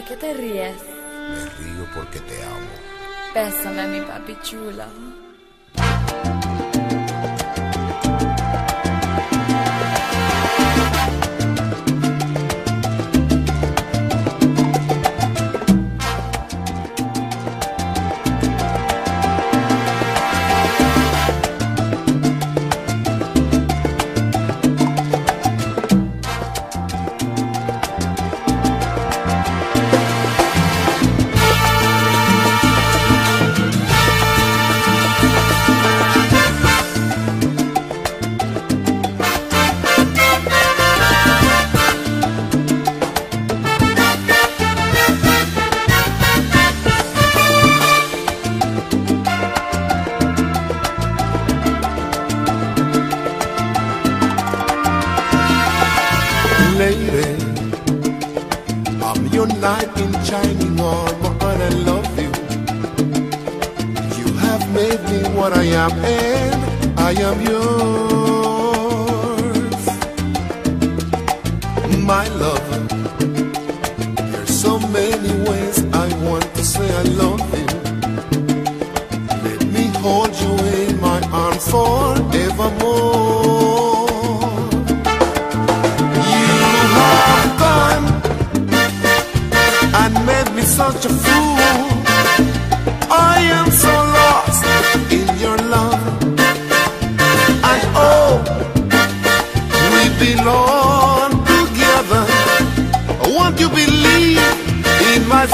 ¿De qué te ríes? Me río porque te amo. Bésame, mi papi chulo. Your knight in shining armor and I love you. You have made me what I am and I am yours. My love,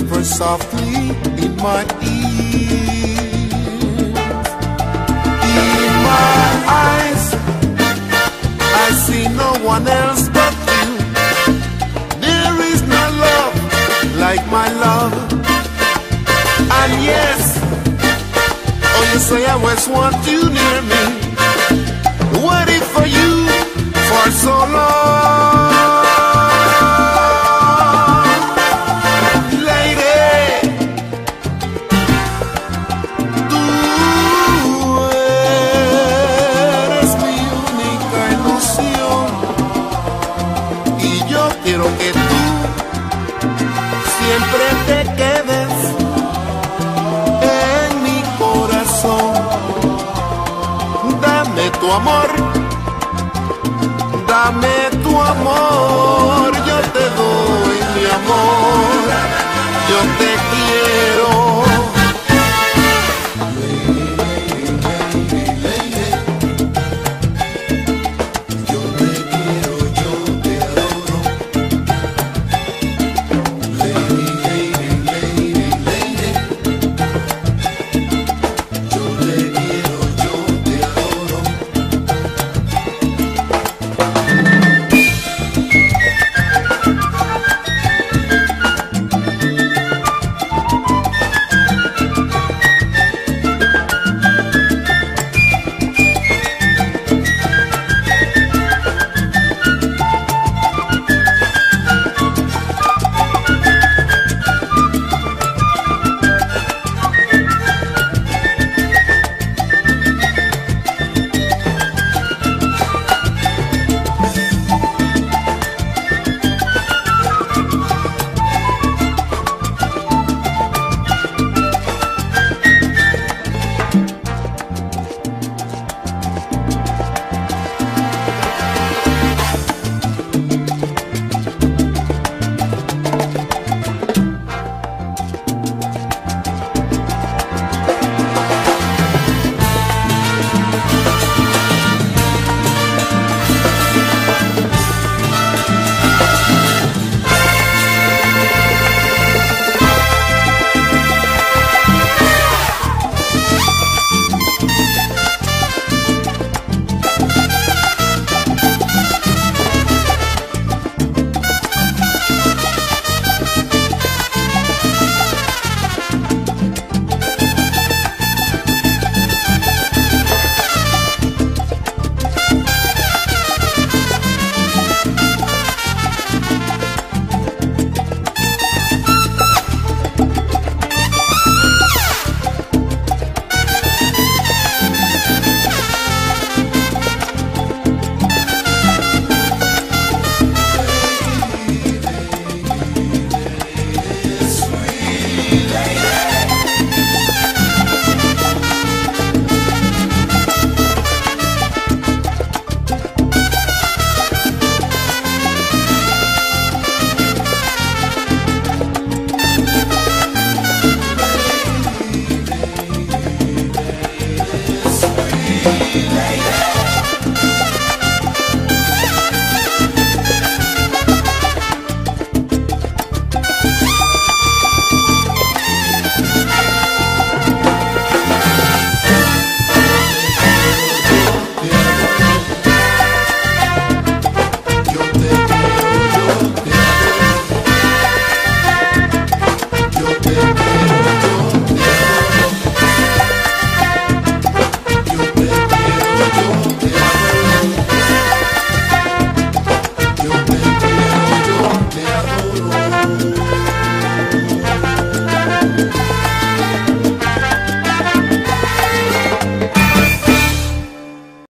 Whisper softly in my ear. In my eyes, I see no one else but you. There is no love like my love. And yes, oh, you say I always want you near me. tu amor, dame tu amor, yo te doy mi amor, yo te quiero.